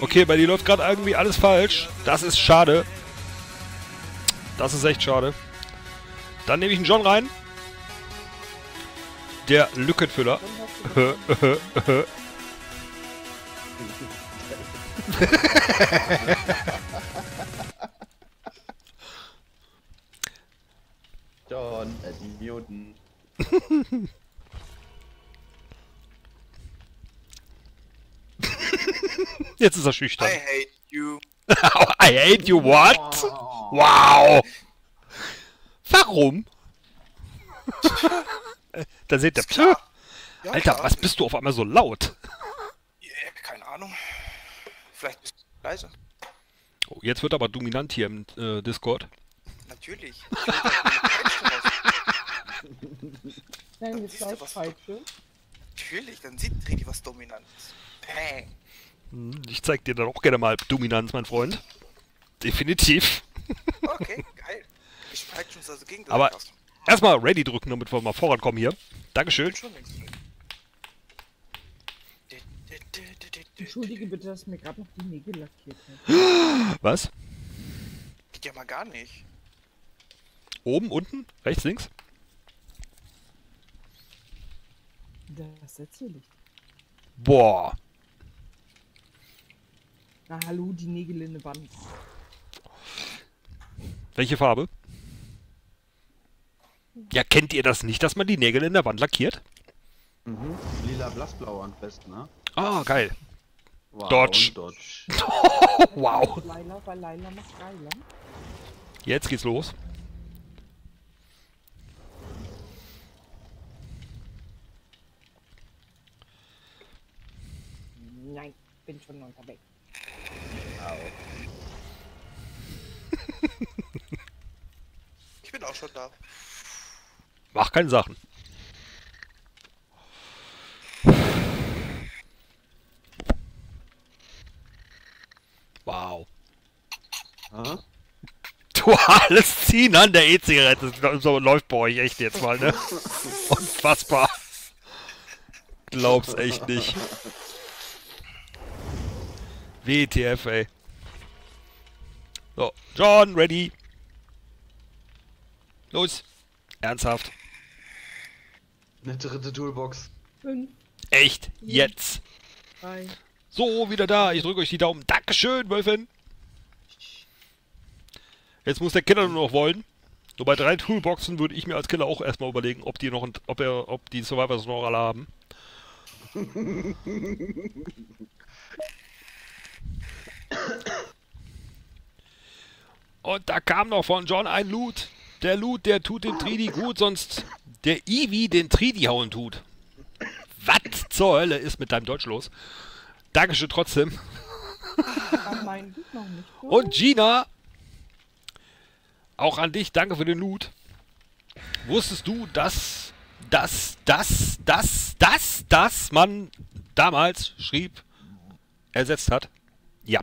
Okay, bei dir läuft gerade irgendwie alles falsch. Das ist schade. Das ist echt schade. Dann nehme ich einen John rein. Der Lückenfüller. John, Newton. Jetzt ist er schüchtern. I hate you. I hate you what? Wow. Warum? da seht ihr. Ja, Alter, klar. was bist du auf einmal so laut? Yeah, keine Ahnung. Vielleicht bist du leise. Oh, jetzt wird aber dominant hier im äh, Discord. Natürlich. Nein, Siehst jetzt. Natürlich, dann sieht Tredi was Dominantes. Bang. Hm, Ich zeig dir dann auch gerne mal Dominanz, mein Freund. Definitiv. Okay, geil. Ich halte uns also gegen Aber-. Erstmal Ready drücken, damit wir mal vorankommen hier. Dankeschön. Schon. Entschuldige bitte, dass mir gerade noch die Nägel lackiert hat. Was? Geht ja mal gar nicht. Oben, unten, rechts, links? Das erzähle ich. Boah. Na hallo, die Nägel in der Wand. Welche Farbe? Ja, kennt ihr das nicht, dass man die Nägel in der Wand lackiert? Mhm. Lila Blassblau am besten, ne? Ah, geil. Wow, Dodge. Dodge. Wow. Laila macht Laila. Jetzt geht's los. Nein, bin schon unterwegs. Ich bin auch schon da. Mach keine Sachen. Wow. Hä? Duales Ziehen an der E-Zigarette. So läuft bei euch echt jetzt mal, ne? Unfassbar. Glaub's echt nicht. WTF, ey. So, John, ready. Los. Ernsthaft. Eine dritte Toolbox. Fünf, Echt? Jetzt. drei, So, wieder da. Ich drücke euch die Daumen. Dankeschön, Wölfin. Jetzt muss der Killer nur noch wollen. So bei drei Toolboxen würde ich mir als Killer auch erstmal überlegen, ob die noch, ob er, ob die Survivors noch alle haben. Und da kam noch von John ein Loot. Der Loot, der tut den Tridi gut, sonst der Eevee den Tridi hauen tut. Was zur Hölle ist mit deinem Deutsch los? Dankeschön trotzdem. Und Gina, auch an dich, danke für den Loot. Wusstest du, dass das, das, das, das, das man damals schrieb, ersetzt hat? Ja.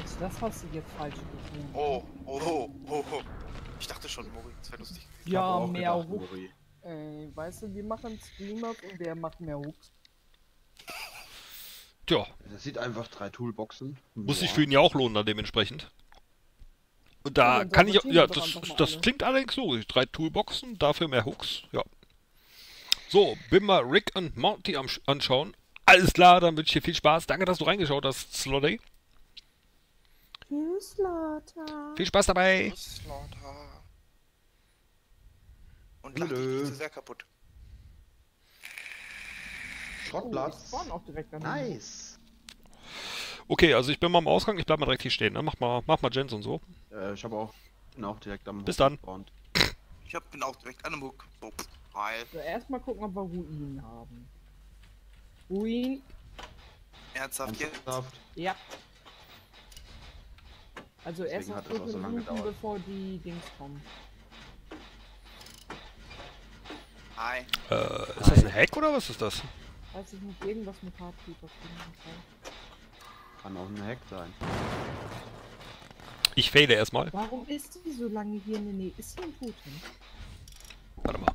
Also das hast du jetzt falsch gesehen. Oh, oh, oh, oh, oh. Ich dachte schon, Mori, das wäre lustig. Ich Ja, mehr gedacht. Uri. Ey, weißt du, wir machen Streamers und der macht mehr Hooks. Tja, Das sieht einfach drei Toolboxen. muss sich für ihn ja auch lohnen, dann dementsprechend. Und Ja, da dann kann ich, ja, das, das klingt allerdings logisch. Drei Toolboxen, dafür mehr Hooks, ja. So, bin mal Rick und Monty anschauen. Alles klar, dann wünsche ich dir viel Spaß. Danke, dass du reingeschaut hast, Slotty. Tschüss, Lotta. Viel Spaß dabei. Slaughter. Und lach dich zu sehr kaputt. Oh, Schrottplatz. an Nice. Okay, also ich bin mal am Ausgang, ich bleib mal direkt hier stehen, ne? Mach mal, mach mal Gens und so. Äh, ich habe auch, bin auch direkt am Bis dann. gespawnt. Ich hab, bin auch direkt an dem Hook. So, weil, So, erstmal gucken, ob wir Ruinen haben. Ruin, ernsthaft jetzt. Ernsthaft? ja. Also erst hat das auch so lange gedauert. bevor die Dings kommen. Hi. Äh, ist das ein Hack oder was ist das? Weiß ich nicht, irgendwas mit Hardkeeper. auf jeden Fall. Kann auch ein Hack sein. Ich fehle erstmal. Warum ist die so lange hier in der Nähe? Ist hier ein Totem? Warte mal.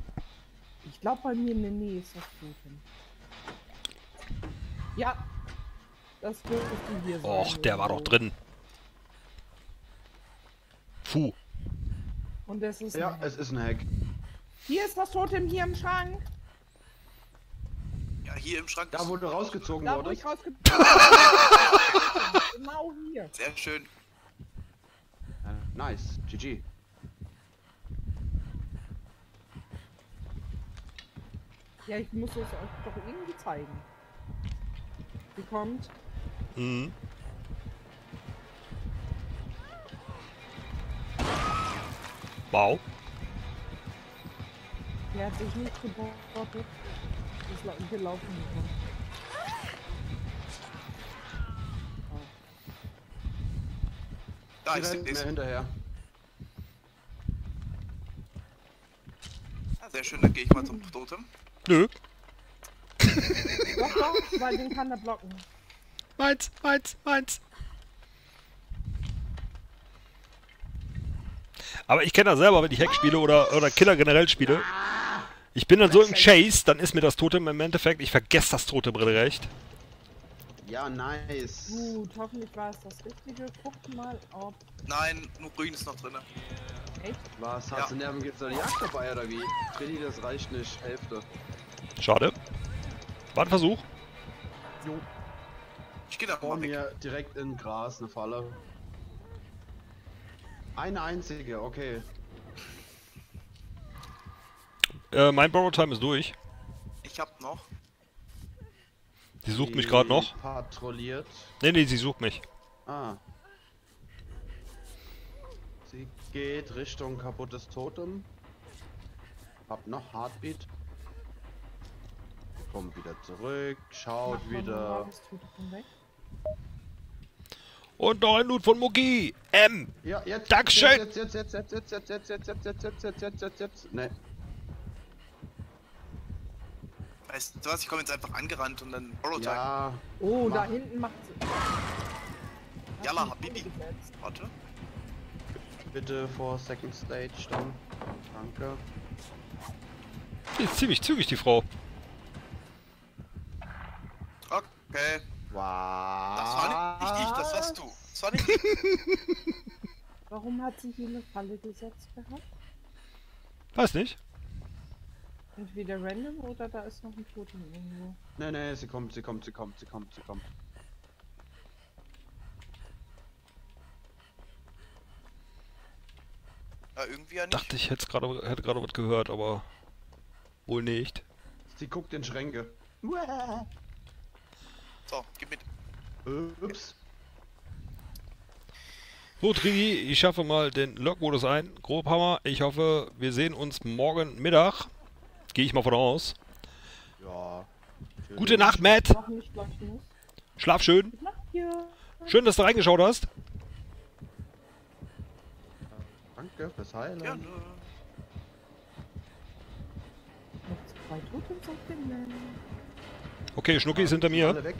Ich glaube, bei mir in der Nähe ist das Totem. Ja. Das dürftest du hier sein. Och, der war doch drin. Puh. Und das ist. Ja, es ist ein Hack. Hier ist das Totem hier im Schrank. Ja, hier im Schrank. Da, wo du rausgezogen Da, wo ich rausge... genau hier. Sehr schön. Ja, nice. GG. Ja, ich muss es euch doch irgendwie zeigen. Sie kommt. Mhm. Wow. Der hat sich nicht gebordet. Das la- wir laufen nicht. Da ist mir hinterher. Ja, sehr schön, dann gehe ich mal zum Totem. Nö. Doch, doch, weil den kann er blocken. Meins, meins, meins. Aber ich kenne das selber, wenn ich Hack spiele oder, oder Killer generell spiele. Ich bin dann so im Chase, dann ist mir das Totem im Endeffekt, ich vergesse das Totem recht. Ja, nice. Gut, hoffentlich war es das Richtige. Guckt mal, ob. Nein, nur grün ist noch drin. Echt? Was? Ja. Hast du Nerven jetzt eine Jagd dabei oder wie? Freddy, das reicht nicht. Hälfte. Schade. War ein Versuch. Ich gehe da Vor mir direkt in Gras eine Falle. Eine einzige, okay. Äh, mein Borrow Time ist durch. Ich hab noch. Sie sucht mich Die gerade noch. Patrouilliert. Nee, nee, sie sucht mich. Ah. Sie geht Richtung kaputtes Totem. Hab noch Heartbeat. Kommt wieder zurück, schaut Macht man wieder. mal das Totem weg? Und noch ein Loot von Mugi. M. Ja, jetzt. Dankeschön. Jetzt, jetzt, jetzt, jetzt, jetzt, jetzt, jetzt, jetzt, jetzt, jetzt, jetzt, jetzt, jetzt, jetzt, jetzt. Ne. Weißt du was, ich komme jetzt einfach angerannt und dann Borrow Time. Ja, Oh, da Mach. hinten macht sie. Hat Yalla, sie Habibi. gesetzt. Warte. bitte vor Second Stage dann. Danke. Die ist ziemlich zügig, die Frau. Okay. Wow. Das war nicht ich, das warst du. Das war nicht ich. Warum hat sie hier eine Falle gesetzt gehabt? Weiß nicht. Entweder random oder da ist noch ein Totem irgendwo. Ne, ne, sie kommt, sie kommt, sie kommt, sie kommt, sie kommt. Ja, irgendwie ja nicht. Dachte ich hätte gerade hätte gerade was gehört, aber wohl nicht. Sie guckt in Schränke. So, gib mit. Ups. So, Trigi, ich schaffe mal den Log-Modus ein. Grobhammer, ich hoffe, wir sehen uns morgen Mittag. Gehe ich mal von aus. Ja. Gute Nacht, Matt. Schlaf schön. Gute Nacht hier. Schön, dass du reingeschaut hast. Danke fürs Heilen. Ja, nö. Noch zwei Totems auf dem Land. Okay, Schnucki ist hinter mir. Alle weg.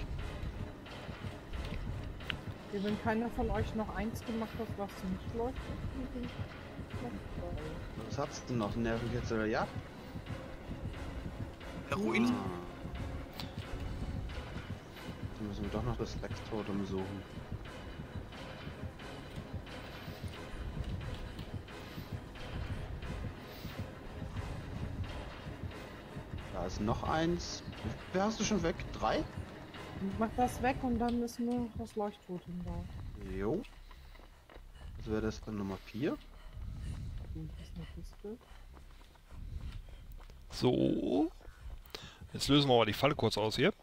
Ja, wenn keiner von euch noch eins gemacht hat, was nicht leuchtet. Was hat's denn noch? Nervenkitzel, ja? Heroin. Ah. Dann müssen wir doch noch das Lex-Totem suchen. Da ist noch eins. Wer hast du schon weg? Drei? Mach das weg und dann ist nur noch das Leuchttotem da. Jo. Was wäre das dann Nummer vier? Gut, das ist eine Kiste. So. Jetzt lösen wir mal die Falle kurz aus hier.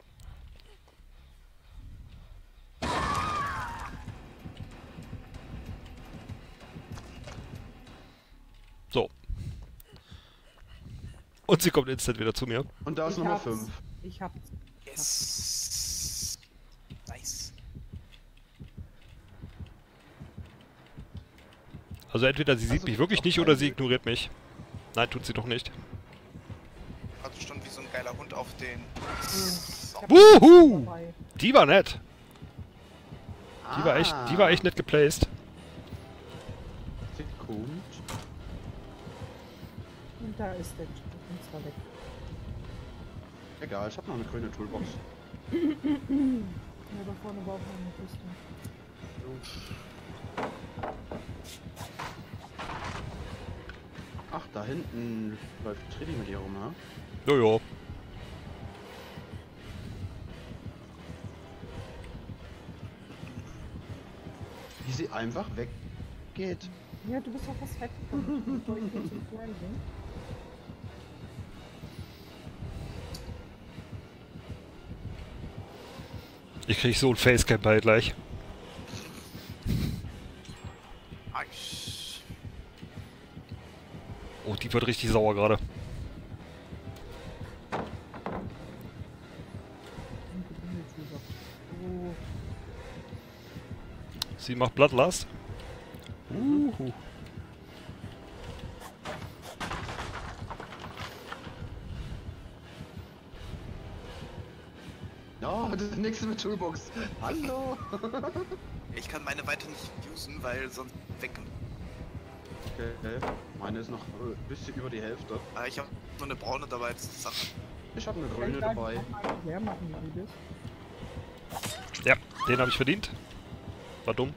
Und sie kommt instant wieder zu mir. Und da ist Nummer hab's. fünf. Ich hab's. Yes. Nice. Also entweder sie sieht Also, mich wirklich nicht oder sie ignoriert mich. Nein, tut sie doch nicht. Also stand wie so ein geiler Hund auf den. Wuhu! Die war nett. Die war echt, die war echt nett geplaced. Sekund. Und da ist der Totem zwar weg. Egal, ich habe noch eine grüne Toolbox. Ja, da vorne war auch noch eine Kiste. Ach, da hinten läuft Trilli mit ihr rum, ha? Jojo. Wie sie einfach weggeht. Ja, du bist doch was weggekommen. Ich krieg so ein Facecam bei gleich. Oh, die wird richtig sauer gerade. Sie macht Bloodlust. Uhu. Ja, das nächste mit Toolbox. Hallo. Ich kann meine weiter nicht usen, weil sonst weg. Okay, meine ist noch äh, ein bisschen über die Hälfte. Äh, ich habe nur eine braune dabei, das ist Sache. Ich habe eine grüne dabei. machen. Ja, den habe ich verdient. War dumm.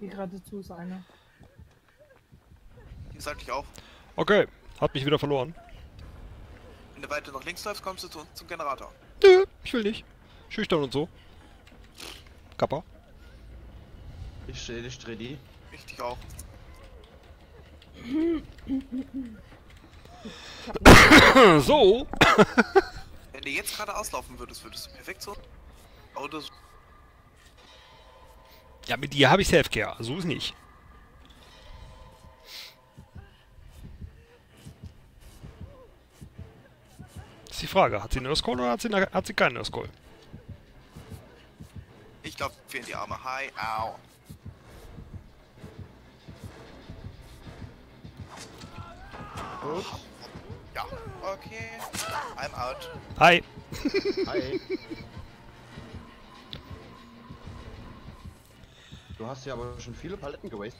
Hier geradezu ist einer. Hier sollte ich auch. Okay, hat mich wieder verloren. Wenn du weiter nach links läufst, kommst du zu, zum Generator. Nö, ich will nicht. Schüchtern und so. Kappa. Ich stehe dich, Trilli. Richtig auch. so. Wenn du jetzt gerade auslaufen würdest, würdest du perfekt so. Oder so. Ja, mit dir habe ich Selfcare. So ist nicht. Das ist die Frage. Hat sie Nurse Call oder hat sie, hat sie keinen Nurse Call? Ich glaube, wir in die Arme. Hi, au. Ups. Ja, okay. I'm out. Hi. Hi. Du hast ja aber schon viele Paletten gewastet.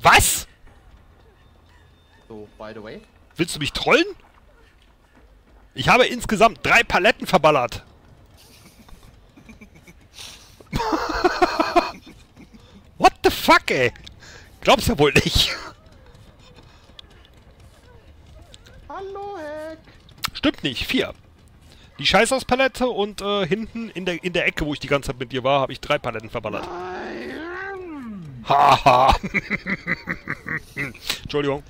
Was? So, by the way. Willst du mich trollen? Ich habe insgesamt drei Paletten verballert. What the fuck, ey? Glaubst ja wohl nicht. Hallo, Heck. Stimmt nicht, vier. Die Scheißhauspalette und äh, hinten in der, in der Ecke, wo ich die ganze Zeit mit dir war, habe ich drei Paletten verballert. Haha. Entschuldigung.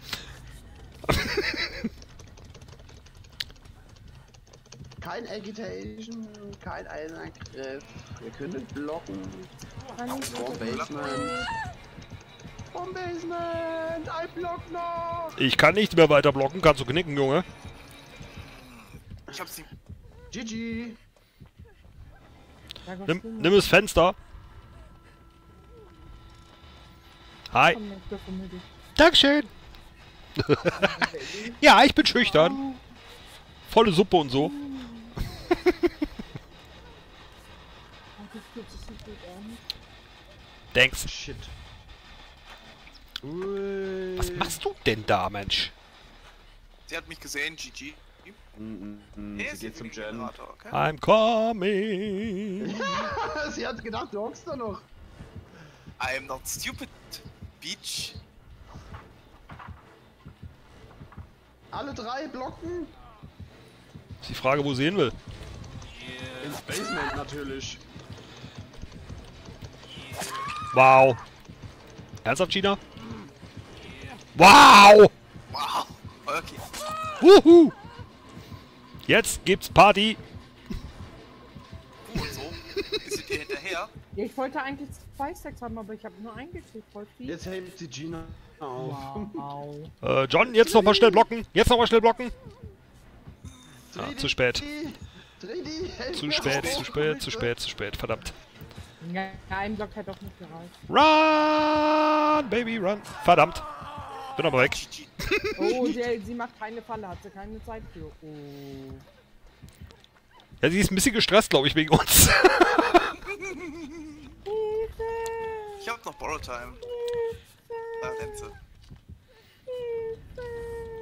Kein Agitation, kein Einangriff. Wir können blocken. Vom Basement. Vom Basement. Ein Block noch. Ich kann nicht mehr weiter blocken, kannst du knicken, Junge. Ich hab's nicht. GG. Nimm, nimm das Fenster. Hi. Dankeschön. ja, ich bin schüchtern. Volle Suppe und so. Oh. Thanks. Shit. Ui. Was machst du denn da, Mensch? Sie hat mich gesehen, GG. Mm, mm. Hier Sie ist geht zum Gen. Generator, okay? I'm coming. Sie hat gedacht, du hockst da noch. I'm not stupid, Beach. Alle drei blocken. Ist die Frage, wo sie hin will. Basement natürlich. Wow. Ernsthaft, China? Wow! Wow. Okay. Wuhu! Jetzt gibt's Party. Du und so. Sie dir hinterher? Ja, ich wollte eigentlich zwei Stacks haben, aber ich habe nur eingekriegt. Voll viel. Jetzt hebt sie Gina auf. Wow. Äh, John, jetzt nochmal schnell blocken. Jetzt nochmal schnell blocken. Ah, zu spät. Zu spät, zu spät, zu spät, zu spät. Verdammt. Ja, ein Block hat auch nicht gereicht. Run, Baby, run. Verdammt. Bin aber weg. Oh, sie, sie macht keine Falle, hat sie keine Zeit für. Oh. Ja, sie ist ein bisschen gestresst, glaube ich, wegen uns. Ich hab noch Borrow Time. Da rennt sie.